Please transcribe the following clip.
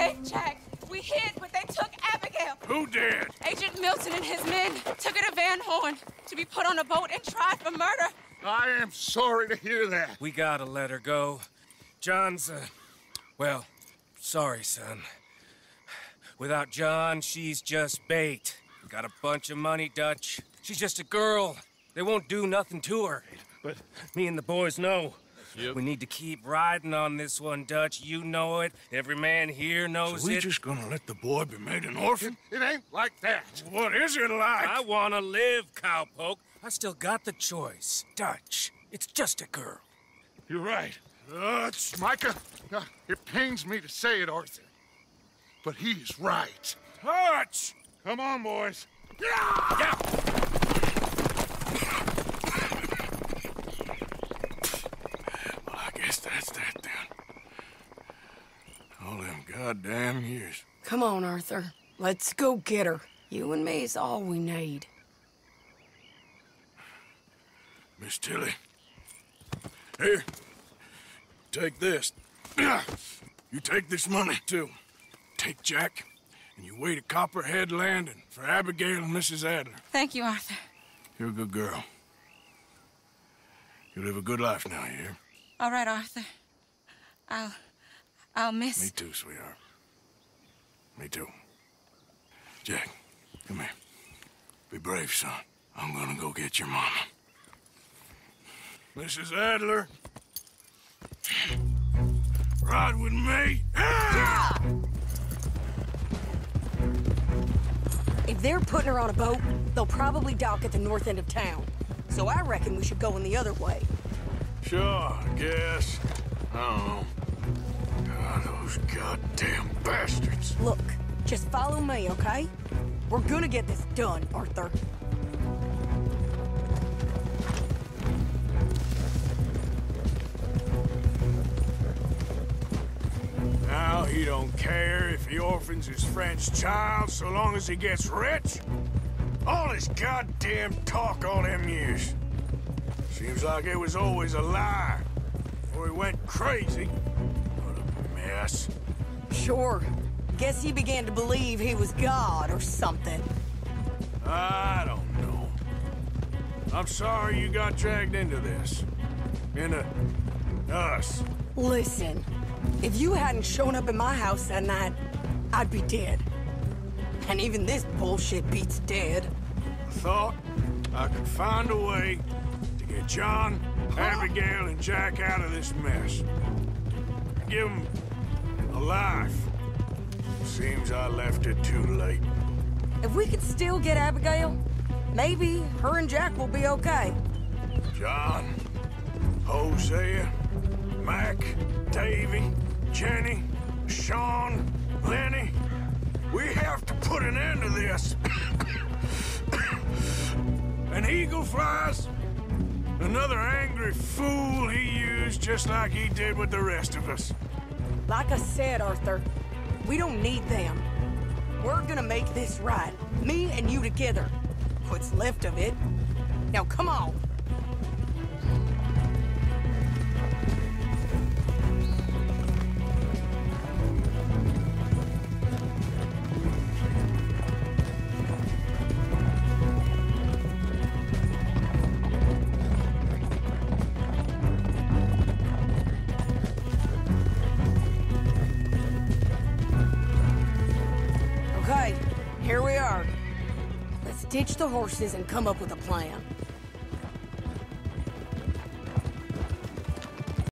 safe, Jack. We hid, but they took Abigail. Who did? Agent Milton and his men took her to Van Horn to be put on a boat and tried for murder. I am sorry to hear that. We gotta let her go. John's, uh, well, sorry, son. Without John, she's just bait. Got a bunch of money, Dutch. She's just a girl. They won't do nothing to her. But me and the boys know. Yep. We need to keep riding on this one, Dutch. You know it. Every man here knows So we it. just gonna let the boy be made an orphan? It ain't like that. What is it like? I wanna live, cowpoke. I still got the choice. Dutch, it's just a girl. You're right. That's Micah, uh, it pains me to say it, Arthur. But he's right. Hutch! Come on, boys. Yeah! Well, I guess that's that then. All them goddamn years. Come on, Arthur. Let's go get her. You and me is all we need. Miss Tilly. Here. Take this. You take this money, too. Take Jack, and you wait at Copperhead Landing for Abigail and Mrs. Adler. Thank you, Arthur. You're a good girl. You live a good life now, you hear? All right, Arthur. I'll... I'll miss... Me too, sweetheart. Me too. Jack, come here. Be brave, son. I'm gonna go get your mama. Mrs. Adler. Ride with me. Ah! If they're putting her on a boat, they'll probably dock at the north end of town. So I reckon we should go in the other way. Sure, I guess. I don't know. Those goddamn bastards. Look, just follow me, okay? We're gonna get this done, Arthur. Now he don't care if he orphans his friend's child so long as he gets rich. All this goddamn talk all them years. Seems like it was always a lie. Or he went crazy. Sure. Guess he began to believe he was God or something. I don't know. I'm sorry you got dragged into this. Into us. Listen, if you hadn't shown up at my house that night, I'd be dead. And even this bullshit beats dead. I thought I could find a way to get John, Abigail, and Jack out of this mess. Give them a life. Seems I left it too late. If we could still get Abigail, maybe her and Jack will be okay. John, Hosea, Mac, Davy, Jenny, Sean, Lenny. We have to put an end to this. An eagle flies. Another angry fool he used just like he did with the rest of us. Like I said, Arthur, we don't need them. We're gonna make this right. Me and you together. What's left of it. Now come on. Let's ditch the horses and come up with a plan.